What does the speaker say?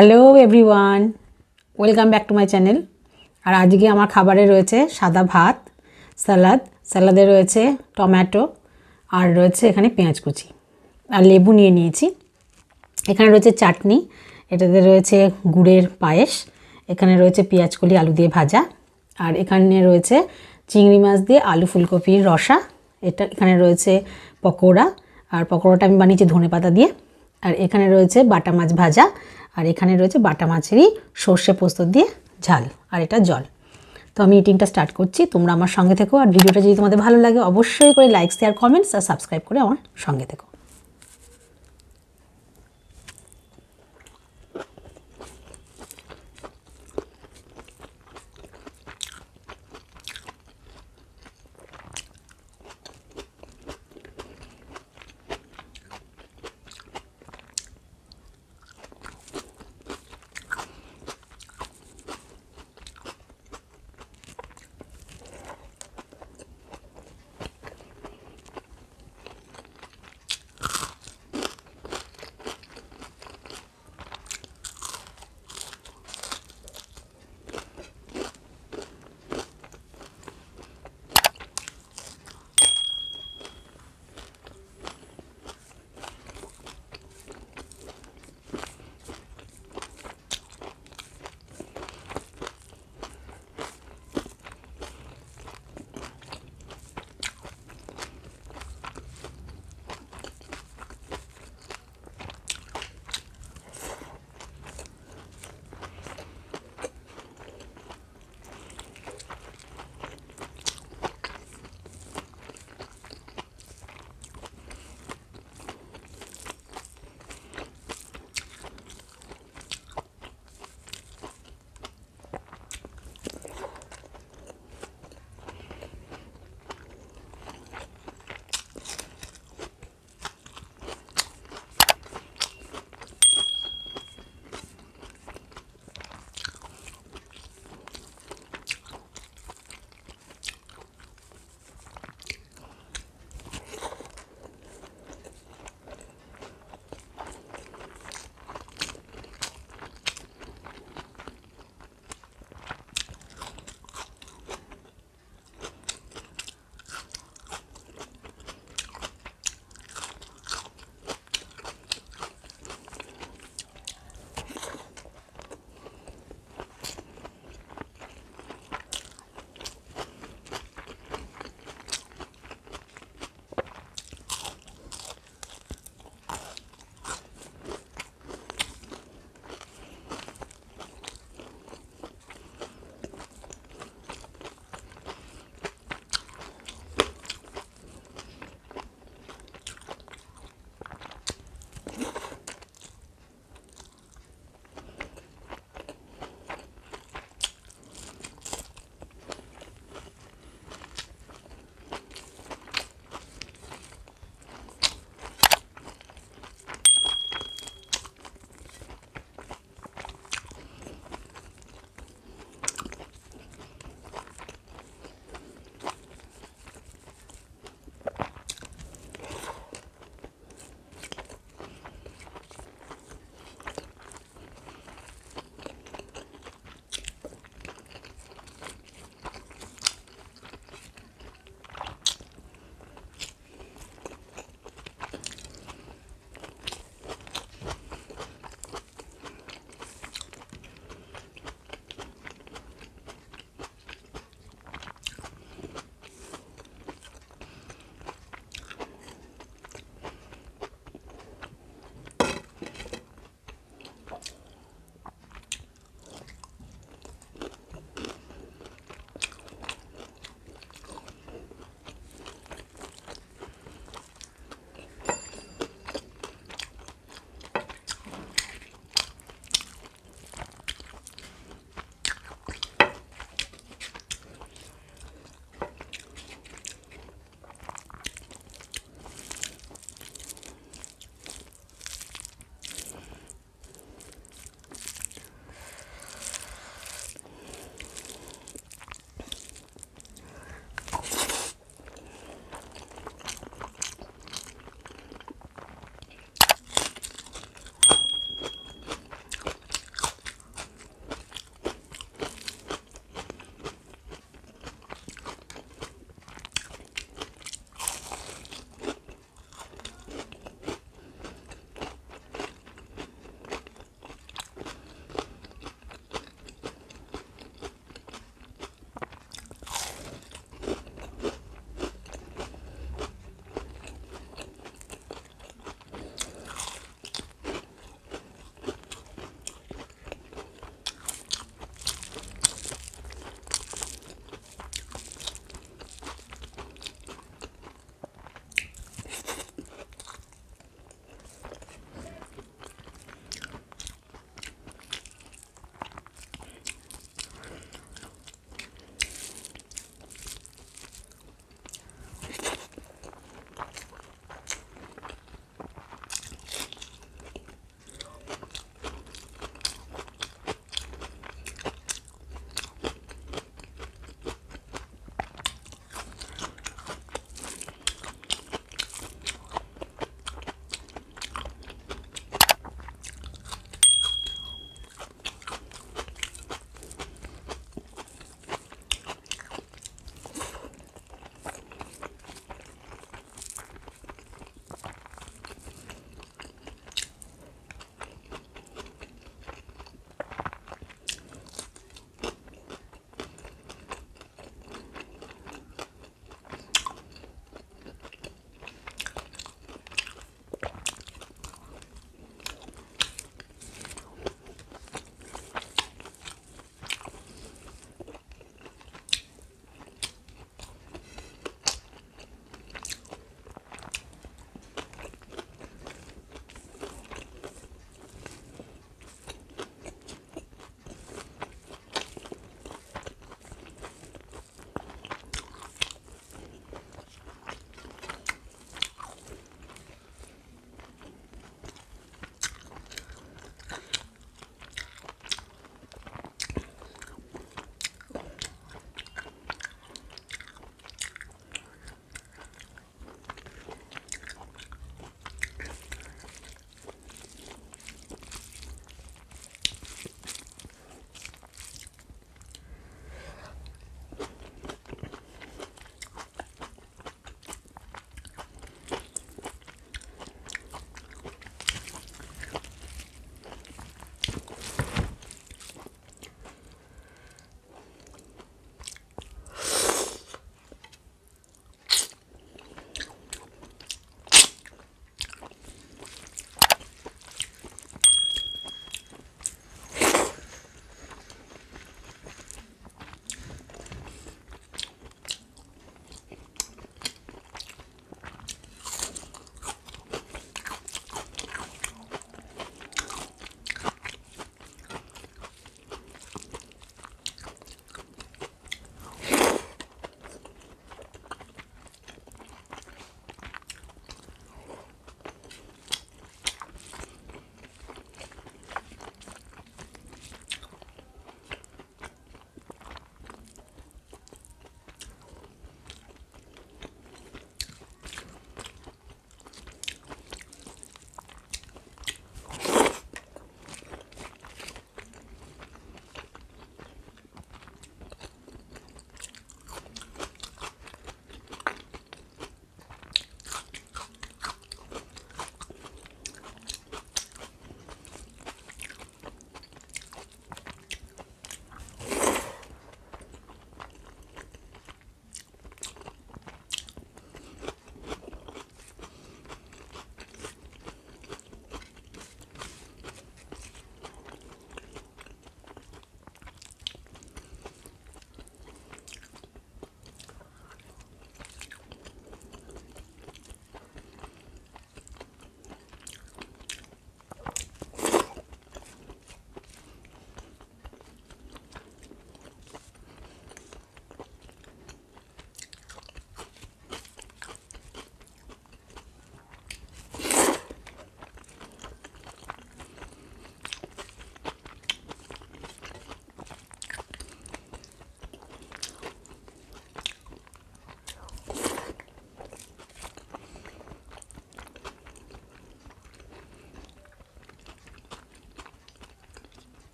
Hello everyone welcome back to my channel আর আজকে আমার খাবারে রয়েছে সাদা ভাত স্যালাদ স্যালাদে রয়েছে টমেটো, আর রয়েছে এখানে পেঁয়াজ কুচি। আর লেবু নিয়ে নিয়েছি। এখানে রয়েছে চাটনি, এটাতে রয়েছে গুড়ের পায়েস, এখানে রয়েছে পেঁয়াজ কলি আলু দিয়ে ভাজা, আর এখানে রয়েছে চিংড়ি মাছ দিয়ে আলু ফুলকপির রসা, এটা এখানে রয়েছে পকোড়া, আর পকোড়াটা আমি বানিয়েছি ধনে পাতা দিয়ে, আর এখানে রয়েছে বাটা মাছ ভাজা আর এখানে রয়েছে বাটা মাছেরই সর্ষে পোস্ত দিয়ে ঝাল আর এটা জল। তো আমি ইটিংটা স্টার্ট করছি, তোমরা আমার সঙ্গে থেকো। আর ভিডিওটা যদি তোমাদের ভালো লাগে, অবশ্যই করে লাইক শেয়ার কমেন্টস আর সাবস্ক্রাইব করে আমার সঙ্গে থেকো।